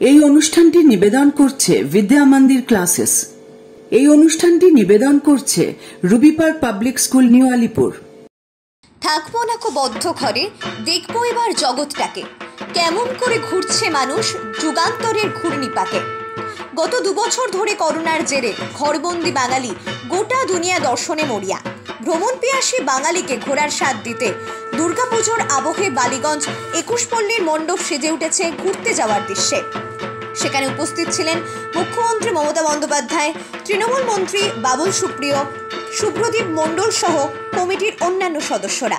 এই অনুষ্ঠানটি নিবেদন করছে বিদ্যা মন্দির ক্লাসেস। এই অনুষ্ঠানটি নিবেদন করছে রুবিপার পাবলিক স্কুল, নিউ আলিপুর। থাকব না কো বদ্ধ ঘরে, দেখব এবার জগৎটাকে। কেমন করে ঘুরছে মানুষ, যুগান্তরের ঘূর্ণিপাকে। গত দুবছর ধরে করোনার জেরে ঘরবন্দি বাঙালি গোটা দুনিয়া দর্শনে মরিয়া। ভ্রমণ পিয়াসী বাঙালিকে ঘোরার স্বাদ দিতে দুর্গাপুজোর আবহে বালিগঞ্জ একুশ পল্লীর মণ্ডপ সেজে উঠেছে ঘুরতে যাওয়ার দৃশ্যে। সেখানে উপস্থিত ছিলেন মুখ্যমন্ত্রী মমতা বন্দ্যোপাধ্যায়, তৃণমূল মন্ত্রী বাবুল সুপ্রিয় শুভ্রদীপ মণ্ডল সহ কমিটির অন্যান্য সদস্যরা।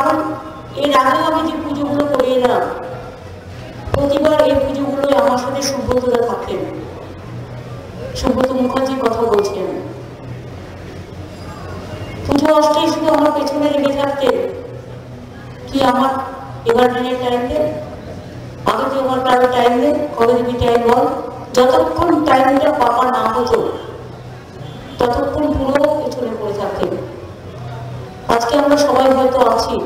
কারণ এর আগে আমি যে পুজোগুলো করে এলাম প্রতিবার এই পুজোগুলোয় আমার সাথে সুব্রতরা থাকতেন সুব্রত মুখার্জির কথা বলছেন। পুজো আসতেই শুধু আমার পেছনে লেগে থাকতেন কি আমার এবার দিনের টাইম দেন আগে তো আমার কারও টাইম নেই, কবে দিবি টাইম বল? যতক্ষণ টাইমটা পাওয়া না হতো, ততক্ষণ পুরো পেছনে পড়ে থাকেন আজকে আমরা সবাই হয়তো আছি।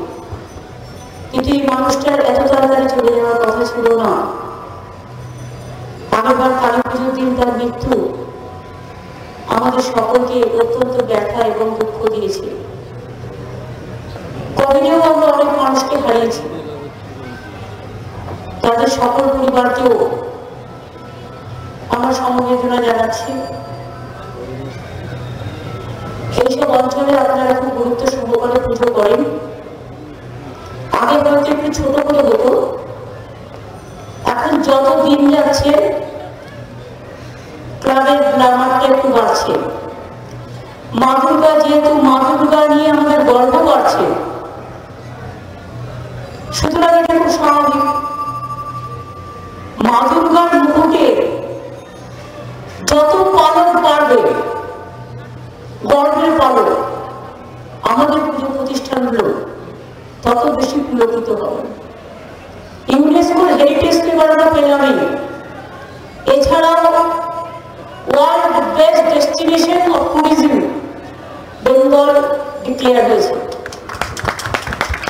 কিন্তু এই মানুষটার এত তাড়াতাড়ি চলে যাওয়ার কথা ছিল না। আগেরবার কালী পুজোর দিন তার মৃত্যু আমাদের সকলকে অত্যন্ত ব্যথা এবং দুঃখ দিয়েছে। কোভিডেও আমরা অনেক মানুষকে হারিয়েছি। তাদের সকল পরিবারকেও আমরা সমবেদনা জানাচ্ছি। এইসব অঞ্চলে আপনারা খুব গুরুত্ব সহকারে পুজো করেন আগে হয়তো একটু ছোট করে হতো এখন যত দিন যাচ্ছে ক্লাবের গ্লামারটা একটু বাড়ছে মা দুর্গা যেহেতু মা দুর্গা নিয়ে আমাদের গর্ব বাড়ছে সুতরাং এটা খুব স্বাভাবিক। যত পালক আমাদের পুজো প্রতিষ্ঠানগুলো তত বেশি হবে। পেলামই এছাড়াও world best destination of tourism Bengal declare হয়েছে।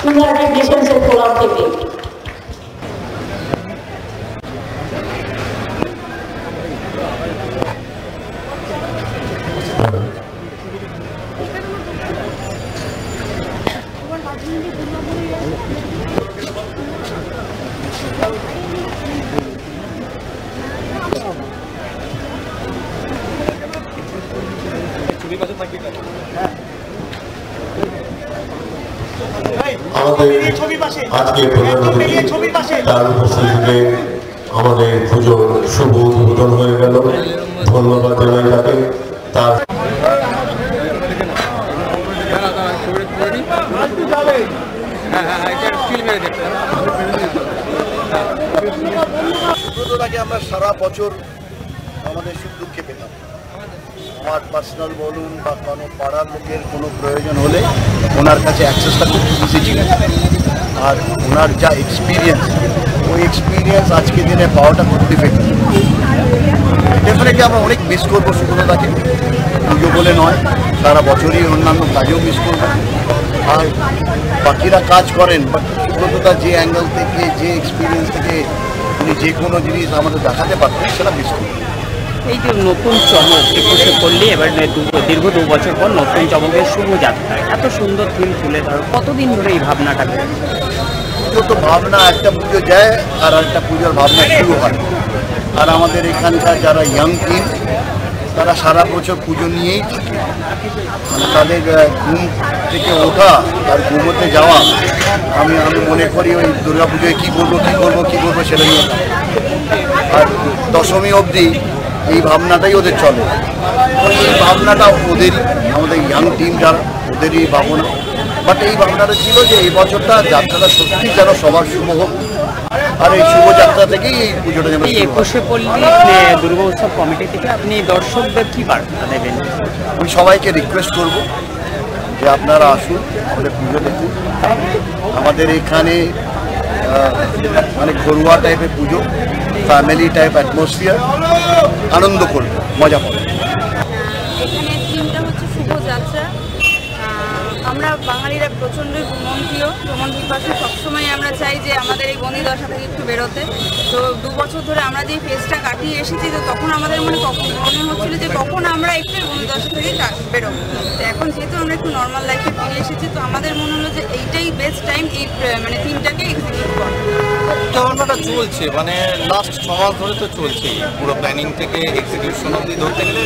पुनर्विभेषण से थोड़ा उठेंगे আজকে প্রধান তার উপস্থিতিতে আমাদের পুজোর শুভ উদ্বোধন হয়ে গেল। ধন্যবাদ জানাই তাকে। তার আমরা সারা বছর আমাদের সুখ দুঃখে পেতাম। আমার পার্সোনাল বলুন বা কোনো পাড়ার লোকের কোনো প্রয়োজন হলে ওনার কাছে অ্যাক্সেসটা খুব ইজি ছিল। আর ওনার যা এক্সপিরিয়েন্স ওই এক্সপিরিয়েন্স আজকে দিনে পাওয়াটা খুব ডিফিকাল্ট ডেফিনেটলি আমরা অনেক মিস করব সুব্রতদাকে পুজো বলে নয়, সারা বছরই অন্যান্য কাজেও মিস করব। আর বাকিরা কাজ করেন বাট সুব্রতদা যে অ্যাঙ্গেল থেকে, যে এক্সপিরিয়েন্স থেকে উনি যে কোনো জিনিস আমাদের দেখাতে পারতেন, সেটা মিস করব। এই যে নতুন চমক একুশে করলে এবার দীর্ঘ দু বছর পর নতুন চমকের শুভযাত্রা এত সুন্দর থিম তুলে ধরো, কতদিন ধরে এই ভাবনাটা তো ভাবনা, একটা পুজো যায় আর একটা পুজোর ভাবনা শুরু হয়। আর আমাদের এখানকার যারা ইয়াং টিম তারা সারা বছর পুজো নিয়েই থাকে। মানে তাদের ঘুম থেকে ওঠা আর ঘুমোতে যাওয়া, আমি আমি মনে করি ওই দুর্গা পুজোয় কী করব কী করব কী করব সেটা নিয়ে। আর দশমী অবধি এই ভাবনাটাই ওদের চলে। এই ভাবনাটা ওদেরই আমাদের ইয়াং টিম যারা ওদেরই ভাবনা। বাট এই ভাবনাটা ছিল যে এই বছরটা যাত্রাটা সত্যি যেন সবার শুভ হোক। আর এই শুভযাত্রা থেকেই এই পুজোটা যেন। একুশে পল্লী দুর্গা উৎসব কমিটি থেকে আপনি দর্শকদের কি বার্তা দেবেন? আমি সবাইকে রিকোয়েস্ট করব যে আপনারা আসুন আমাদের পুজো দেখুন। আমাদের এখানে মানে ঘরোয়া টাইপের পুজো ফ্যামিলি টাইপ অ্যাটমসফিয়ার আনন্দ করবে মজা পাবে। এখানে থিমটা হচ্ছে শুভযাত্রা আহ, আমরা বাঙালিরা প্রচণ্ডই ভ্রমণপ্রিয়। ভ্রমণ পিপাসু সবসময় আমরা চাই যে আমাদের এই বন্দি দশা থেকে একটু বেরোতে। তো দু বছর ধরে আমরা যে ফেজটা কাটিয়ে এসেছি, তো তখন আমাদের মনে কখন মনে হচ্ছিল যে কখন আমরা একটু বন্দি দশা থেকে বেরোবো। তো এখন যেহেতু আমরা একটু নর্মাল লাইফে ফিরে এসেছি, তো আমাদের মনে হলো যে এইটাই বেস্ট টাইম এই মানে থিমটাকে এক্সিকিউট করা চলছে মানে লাস্ট ছ মাস ধরে তো চলছে পুরো প্ল্যানিং থেকে এক্সিকিউশন অবধি ধরতে গেলে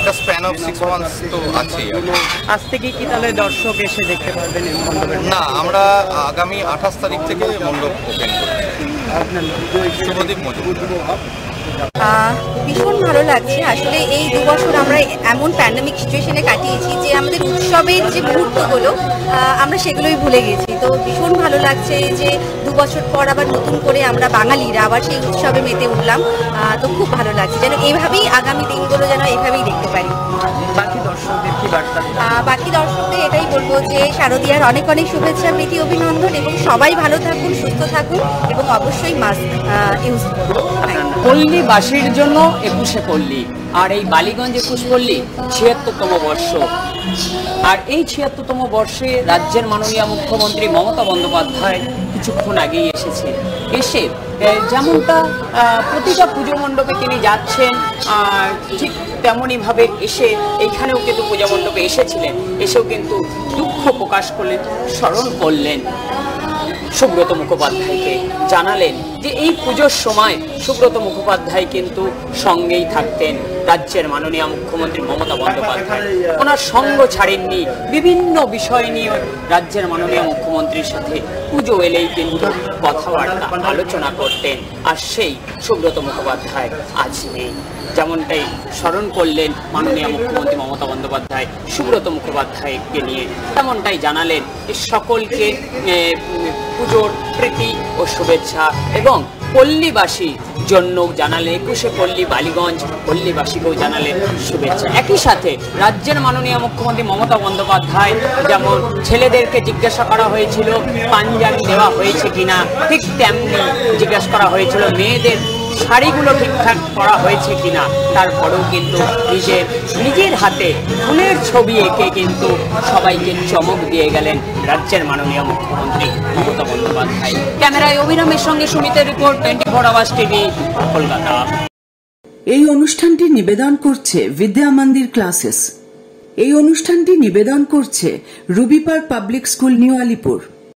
একটা স্প্যান অফ সিক্স মান্থস তো আছেই আজ থেকে কি তাহলে দর্শক এসে দেখতে পারবেন না আমরা আগামী আঠাশ তারিখ থেকে মণ্ডপ ওপেন করছি শুভদীপ মজুমদার। ভীষণ ভালো লাগছে। আসলে এই দু বছর আমরা এমন প্যান্ডামিক সিচুয়েশনে কাটিয়েছি যে আমাদের উৎসবের যে মুহূর্তগুলো আমরা সেগুলোই ভুলে গেছি। তো ভীষণ ভালো লাগছে যে দু বছর পর আবার নতুন করে আমরা বাঙালিরা আবার সেই উৎসবে মেতে উঠলাম। তো খুব ভালো লাগছে। যেন এইভাবেই আগামী দিনগুলো যেন এইভাবেই দেখতে পারি। দর্শকদের বাকি দর্শকদের এটাই বলব যে শারদীয়ার অনেক অনেক শুভেচ্ছা প্রীতি অভিনন্দন এবং সবাই ভালো থাকুন সুস্থ থাকুন এবং অবশ্যই মাস্ক ইউজ করুন। পল্লীবাসীর জন্য একুশে পল্লী, আর এই বালিগঞ্জ একুশ পল্লী ছিয়াত্তরতম বর্ষ। আর এই ছিয়াত্তরতম বর্ষে রাজ্যের মাননীয় মুখ্যমন্ত্রী মমতা বন্দ্যোপাধ্যায় কিছুক্ষণ আগেই এসেছে। এসে যেমনটা প্রতিটা পুজো মণ্ডপে তিনি যাচ্ছেন, আর ঠিক তেমনইভাবে এসে এইখানেও কিন্তু পূজা মণ্ডপে এসেছিলেন। এসেও কিন্তু দুঃখ প্রকাশ করলেন, স্মরণ করলেন। সুব্রত মুখোপাধ্যায়কে জানালেন যে এই পুজোর সময় সুব্রত মুখোপাধ্যায় কিন্তু সঙ্গেই থাকতেন। রাজ্যের মাননীয় মুখ্যমন্ত্রী মমতা বন্দ্যোপাধ্যায়। ওনার সঙ্গ ছাড়েননি। বিভিন্ন বিষয় নিয়ে রাজ্যের মাননীয় মুখ্যমন্ত্রীর সাথে পুজো এলেই কিন্তু কথাবার্তা আলোচনা করতেন। আর সেই সুব্রত মুখোপাধ্যায় আজ নেই। যেমনটাই স্মরণ করলেন মাননীয় মুখ্যমন্ত্রী মমতা বন্দ্যোপাধ্যায়, সুব্রত মুখোপাধ্যায়কে নিয়ে। তেমনটাই জানালেন সকলকে পুজোর প্রীতি ও শুভেচ্ছা এবং পল্লীবাসী জন্য জানালে একুশে পল্লী, বালিগঞ্জ পল্লীবাসীকেও জানালেন শুভেচ্ছা। একই সাথে রাজ্যের মাননীয় মুখ্যমন্ত্রী মমতা বন্দ্যোপাধ্যায় যেমন ছেলেদেরকে জিজ্ঞাসা করা হয়েছিল, পাঞ্জাবি দেওয়া হয়েছে কিনা, ঠিক তেমনি জিজ্ঞাসা করা হয়েছিল, মেয়েদের শাড়িগুলো ঠিকঠাক করা হয়েছে কিনা, তারপরেও কিন্তু নিজের নিজের হাতে ফুলের ছবি এঁকে কিন্তু সবাইকে চমক দিয়ে গেলেন রাজ্যের মাননীয় মুখ্যমন্ত্রী মমতা বন্দ্যোপাধ্যায়। ক্যামেরায় অভিরামের সঙ্গে সুমিতের report, twenty four hours TV, Kolkata. এই অনুষ্ঠানটি নিবেদন করছে বিদ্যা মন্দির ক্লাসেস। এই অনুষ্ঠানটি নিবেদন করছে Ruby Park public school new Alipore.